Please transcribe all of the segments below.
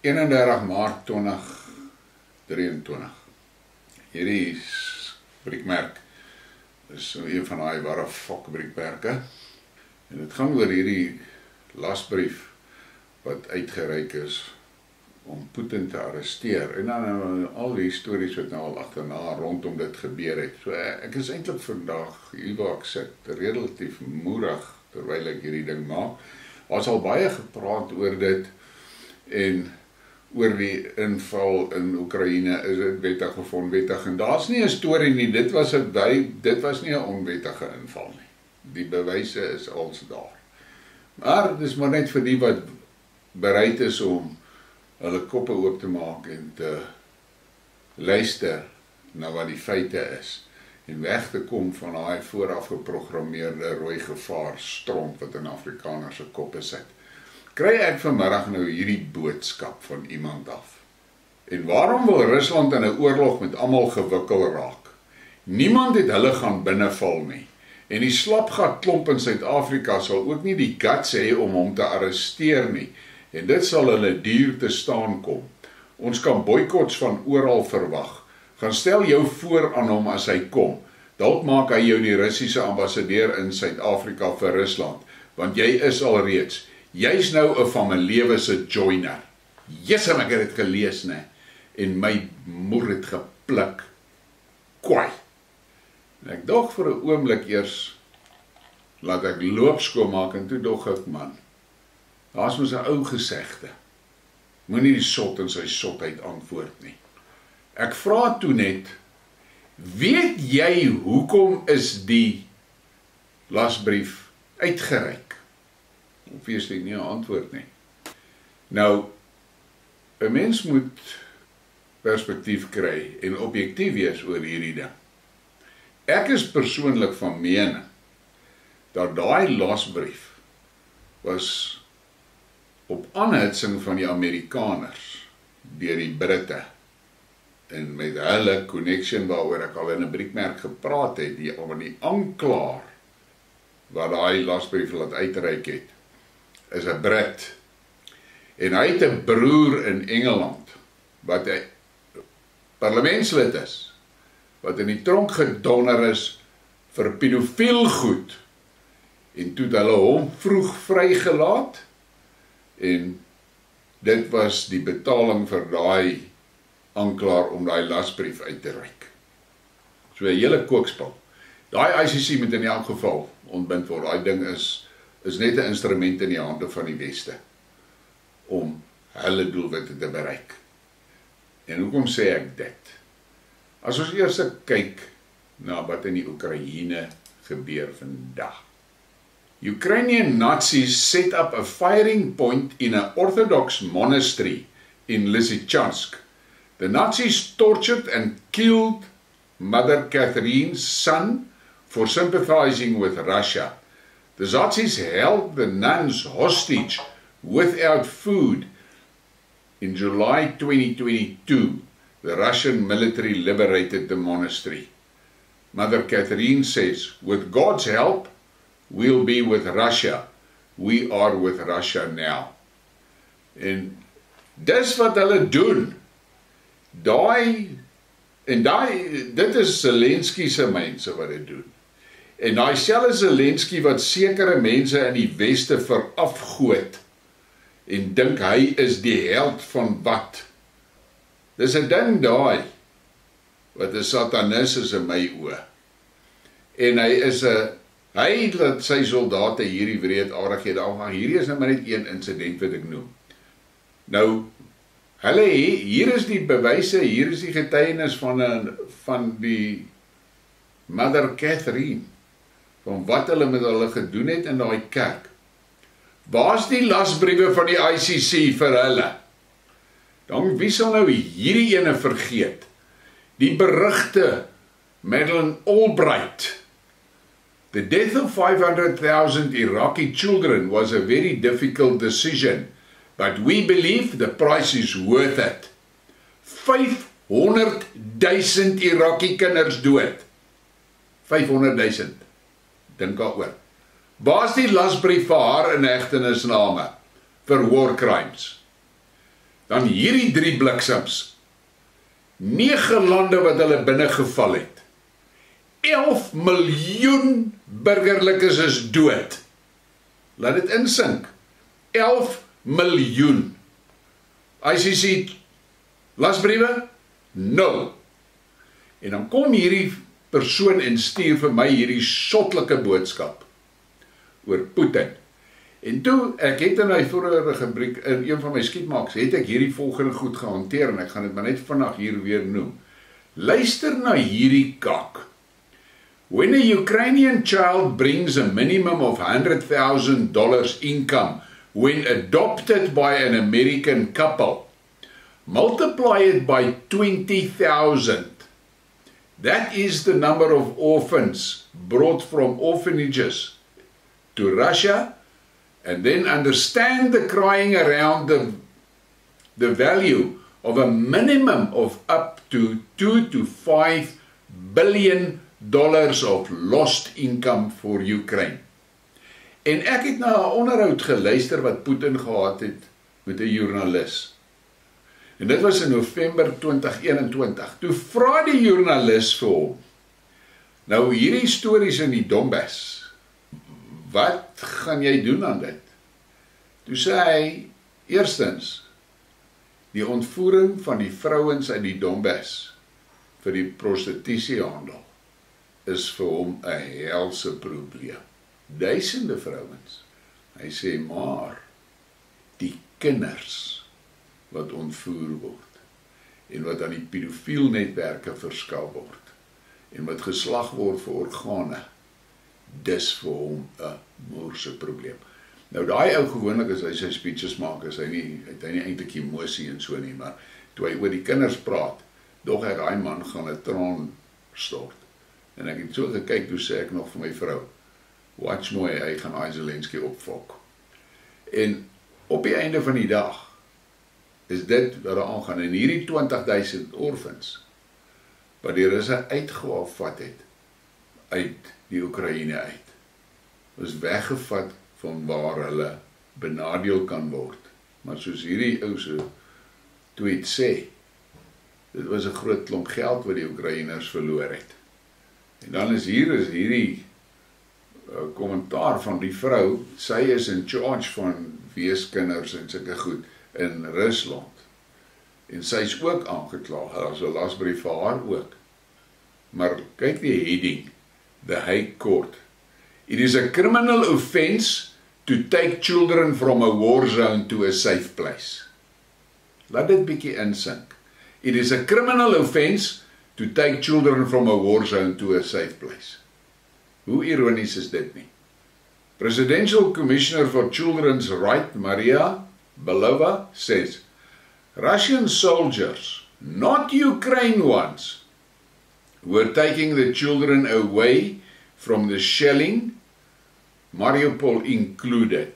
31 Maart 2023. Hierdie briekmerk is een van daai ware fok briekmerke. En dit gaan oor hierdie lasbrief wat uitgereik is om Putin te arresteer. En dan nou, al die stories wat nou al agterna rondom dit gebeur het. So ek is eintlik vandag hier waar ek sit, relatief moedig terwyl ek hierdie ding maak. Ons al baie gepraat oor dit en oor die inval in Oekraïne is dit wettig of onwettig. En daar's nie 'n storie nie. Dit was 'n dit was nie 'n onwettige inval nie. Die bewyse is als daar. Maar dis maar net vir die wat bereid is om hulle koppe oop te maak en te luister na wat die feite is en weg te kom van daai vooraf geprogrammeerde rooi gevaar stront wat in Afrikaners se koppe sit kry ek vanmiddag nou hierdie boodskap van iemand af. En waarom wil Rusland in 'n oorlog met almal gewikkel raak? Niemand het hulle gaan binneval nie. En die slapgat klomp in Suid-Afrika sal ook nie die guts hê om hom te arresteer nie. En dit sal hulle duur te staan kom. Ons kan boikots van oral verwag. Gaan stel jou voor aan hom as hy kom. Dalk maak hy jou die Russiese ambassadeur in Suid-Afrika vir Rusland, want jy is alreeds Jy's nou 'n van my lewe se joiner. Jesus, ek het dit gelees nê en my moer het gepluk. Kwai. En ek dog vir 'n oomblik eers laat ek loop skoon maak en toe dog ek man. Daar's mos 'n ou gesegde. Moenie die sot in sy sotheid antwoord nie. Ek vra toe net weet jy hoekom is die lasbrief uitgereik? Obviously nie 'n antwoord nie. Nou 'n mens moet perspektief kry en objektief wees oor hierdie ding. Ek is persoonlik van mening dat daai lasbrief was op aanhitsing van die Amerikaners deur die Britte en met hulle connection waaroor ek al in 'n briefmerk gepraat het, die om die aanklaer wat daai lasbrief laat uitreik het is 'n Brit. En hy het 'n broer in Engeland wat 'n parlementslid is wat in die tronk gedonder is vir pedofiel goed. En toe het hulle hom vroeg vrygelaat en dit was die betaling vir daai aanklaer om daai lasbrief uit te reik. So 'n hele kookspel. Daai ICC moet in elk geval ontbind word. Daai ding is is net 'n instrument in die hande van die weste om hulle doelwitte te bereik. En hoekom sê ek dit? As ons eers kyk na wat in die Oekraïne gebeur vandag. Ukrainian Nazis set up a firing point in an Orthodox monastery in Lysychansk. The Nazis tortured and killed Mother Catherine's son for sympathizing with Russia. The Nazis held the nuns hostage without food. In July 2022, the Russian military liberated the monastery. Mother Catherine says, with God's help, we'll be with Russia. We are with Russia now. En dis wat hulle doen. Daai en daai dit is Zelensky se mense wat dit doen. En daai selfe Zelensky wat sekere mense in die weste verafgoed en dink hy is die held van wat? Dis 'n ding daai wat 'n satanis is in my oë. En hy is 'n hy laat sy soldate hierdie wreedaardighede af, maar hierdie is nou maar net een insident wat ek noem. Nou hulle hier is die bewyse, hier is die getuienis van 'n van die Mother Catherine van wat hulle met hulle gedoen het in daai kerk. Waar's die lasbriewe van die ICC vir hulle? Dan wie sal nou hierdie ene vergeet? Die berigte Madeleine Albright. The death of 500,000 Iraqi children was a very difficult decision, but we believe the price is worth it. 500,000 Iraqi kinders dood. 500,000 dink daaroor. Waar's die lasbrief vir haar inhegtenisname vir war crimes? dan hierdie drie bliksems. 9 lande wat hulle binne geval het. 11 miljoen burgerlikes is dood. Laat dit insink. 11 miljoen. ICC lasbriewe 0. En dan kom hierdie persoon en stuur vir my hierdie sotlike boodskap oor Putin. En toe ek het in my vorige gebriek in een van my skietmaaks het ek hierdie volgende goed gehanteer en ek gaan dit maar net vinnig hier weer noem. Luister na hierdie kak. When a Ukrainian child brings a minimum of $100,000 income when adopted by an American couple, multiply it by 20,000. That is the number of orphans brought from orphanages to Russia and then understand the crying around the, the value of a minimum of up to 2 to 5 billion dollars of lost income for Ukraine. En ek het na 'n onderhoud geluister wat Putin gehad het met 'n joernalis. En dit was in November 2021. Toe vra die joernalis vir hom: "Nou hierdie stories in die Donbas, wat gaan jy doen aan dit?" Toe sê hy: "Eerstens, die ontvoering van die vrouens uit die Donbas vir die prostitusiehandel is vir hom 'n helse probleem. Duisende vrouens. Hy sê maar die kinders wat ontvoer word en wat aan die pedofielnetwerke verskaf word en wat geslag word vir organe dis vir hom 'n moorse probleem. Nou daai ou gewoonlik as hy sy speeches maak, is hy nie het hy nie eintlik emosie en so nie, maar toe hy oor die kinders praat, dog hy daai man gaan 'n traan stort. En ek het so gekyk toe sê ek nog vir my vrou, watch mooi, hy gaan daai Zelensky opfok. En op die einde van die dag is dit wat daar aangaan en hierdie 20000 orphans wat die Russe uitgevat het uit die Oekraïne uit. Is weggevat van waar hulle benadeel kan word. Maar soos hierdie ou se tweet sê, dit was 'n groot klomp geld wat die Oekraïners verloor het. En dan is hier is hierdie uh, kommentaar van die vrou, sy is in charge van weeskinders en sulke goed in Rusland. En sy's ook aangekla, as 'n lasbrief vir haar ook. Maar kyk die heading, the High Court. It is a criminal offence to take children from a war zone to a safe place. Laat dit bietjie insink. It is a criminal offence to take children from a war zone to a safe place. Hoe ironies is dit nie? Presidential Commissioner for Children's Rights, Maria Belova, says Russian soldiers, not Ukraine ones, were taking the children away from the shelling, Mariupol included.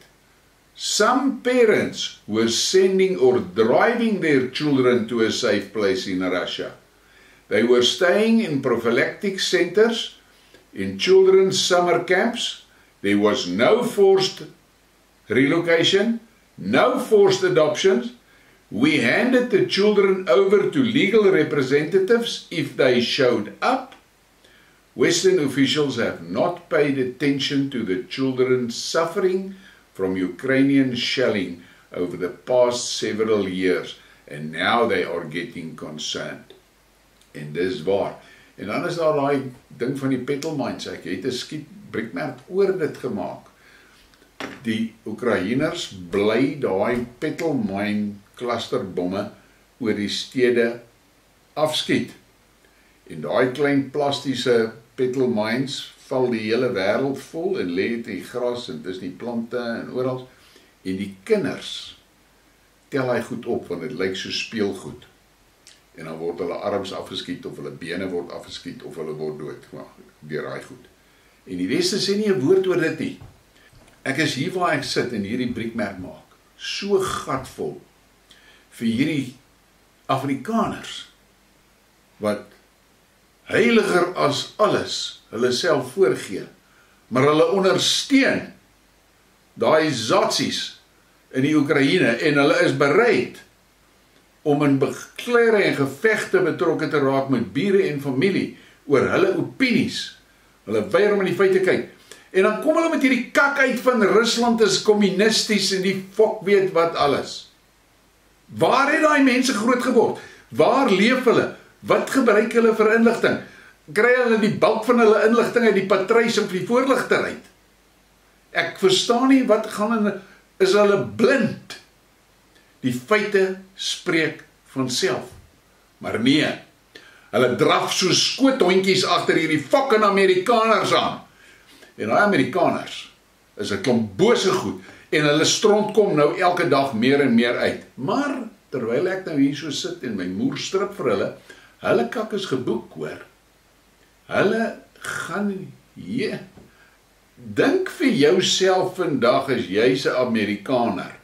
Some parents were sending or driving their children to a safe place in Russia. They were staying in prophylactic centers, in children's summer camps. There was no forced relocation, no forced adoptions. We handed the children over to legal representatives if they showed up. Western officials have not paid attention to the children suffering from Ukrainian shelling over the past several years, and now they are getting concerned. en dis waar. En dan is daar daai ding van die petrol mines. Ek het 'n skiet briekmerk oor dit gemaak. Die Oekraïners bly daai petrol mine klusterbomme oor die stede afskiet. En daai klein plastiese petrol mines val die hele wêreld vol en lê dit in gras en dis nie plante en oral en die kinders tel hy goed op want dit lyk so speelgoed en dan word hulle arms afgeskiet of hulle bene word afgeskiet of hulle word doodgemaak deur daai goed. En die Weste sê nie 'n woord oor dit nie. Ek is hier waar ek sit en hierdie briekmerk maak. So gatvol vir hierdie Afrikaners wat heiliger as alles hulle self voorgee, maar hulle ondersteun daai zatsies in die Oekraïne en hulle is bereid om in beklere en gevegte betrokke te raak met bure en familie oor hulle opinies. Hulle weier om in die feite kyk. En dan kom hulle met hierdie kak uit van Rusland is kommunisties en die fok weet wat alles. Waar het daai mense groot geword? Waar leef hulle? Wat gebruik hulle vir inligting? Kry hulle die bulk van hulle inligting uit die patruis of die voorligter uit? Ek verstaan nie wat gaan in is hulle blind. Die feite spreek van self. Maar nee. Hulle draf so skoothondjies agter hierdie fucking Amerikaners aan. En daai Amerikaners is 'n klomp bose goed en hulle stront kom nou elke dag meer en meer uit. Maar terwyl ek nou hier so sit en my moer strip vir hulle, hulle kak is geboek, hoor. Hulle gaan hier Dink vir jouself vandag as jy's 'n Amerikaner.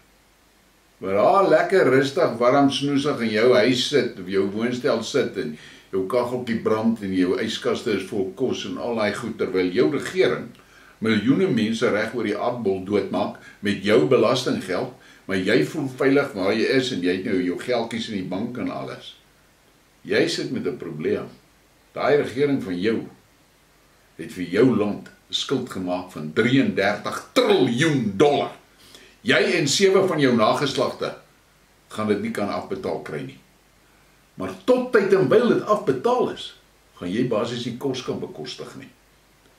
Waar daar lekker rustig, warm, snoesig in jou huis sit of jou woonstel sit en jou kaggeltjie brand en jou yskaste is vol kos en al daai goed terwyl jou regering miljoene mense reg oor die aardbol doodmaak met jou belastinggeld, maar jy voel veilig waar jy is en jy het nou jou geldjies in die bank en alles. Jy sit met 'n probleem. Daai regering van jou het vir jou land skuld gemaak van 33 triljoen dollar. Jy en sewe van jou nageslagte gaan dit nie kan afbetaal kry nie. Maar tot tyd en wyl dit afbetaal is, gaan jy basies nie kos kan bekostig nie.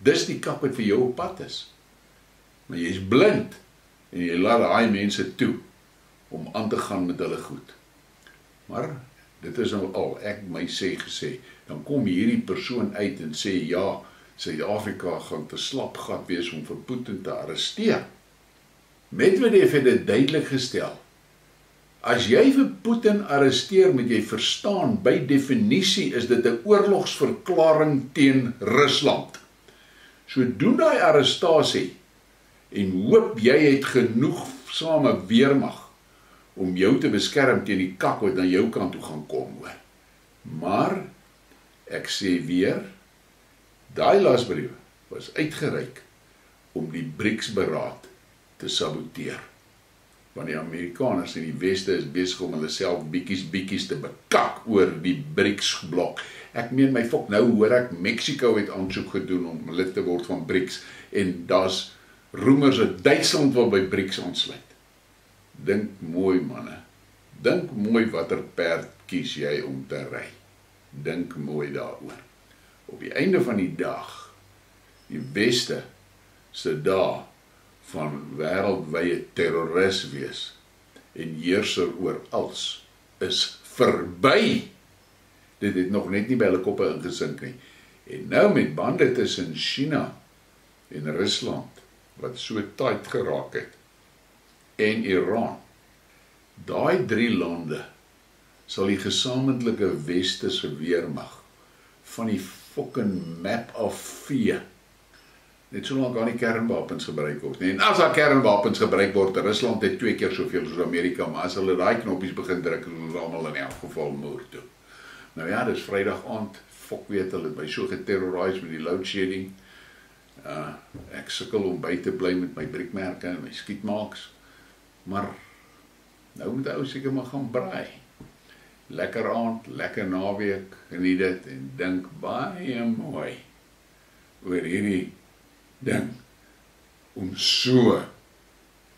Dis die kap wat vir jou op pad is. Maar jy's blind en jy laat daai mense toe om aan te gaan met hulle goed. Maar dit is nou al ek my sê gesê, dan kom hierdie persoon uit en sê ja, Suid-Afrika gaan te slap gat wees om vir Putin te arresteer. Medvedev het dit duidelik gestel. As jy vir Putin arresteer, moet jy verstaan by definisie is dit 'n oorlogsverklaring teen Rusland. So doen daai arrestasie en hoop jy het genoeg same weermag om jou te beskerm teen die kak wat aan jou kant toe gaan kom hoor. Maar ek sê weer, Daai lasbrief was uitgereik om die BRICS-beraad te saboteer. Want die Amerikaners in die weste is besig om hulle self bietjies bietjies te bekak oor die BRICS-blok. Ek meen my fok nou hoor ek Mexiko het aansoek gedoen om lid te word van BRICS en daar's roemers dat Duitsland wil by BRICS aansluit. Dink mooi manne. Dink mooi watter perd kies jy om te ry. Dink mooi daaroor op die einde van die dag die beste se dae van wêreldwye terroris wees en heerser oor als is verby. Dit het nog net nie by hulle koppe ingesink nie. En nou met bande tussen China en Rusland wat so tight geraak het en Iran. Daai drie lande sal die gesamentlike westerse weermag van die fucking map of fear. Net so lank aan die kernwapens gebruik word. Nee, en as daar kernwapens gebruik word, Rusland het twee keer soveel as Amerika, maar as hulle daai knoppies begin druk, is ons almal in elk geval moer toe. Nou ja, dis Vrydag aand. Fok weet hulle by so geterroriseer met die load shedding. Uh ek sukkel om by te bly met my briekmerke en my skietmaaks. Maar nou moet ou seker maar gaan braai lekker aand, lekker naweek, geniet dit en dink baie mooi oor hierdie ding om so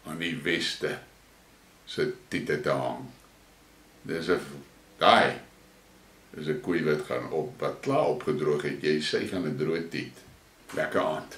aan die weste se titel te hang. Dis 'n daai is 'n koei wat gaan op wat klaar opgedroog het. Jy sê gaan 'n droë tit. Lekker aand.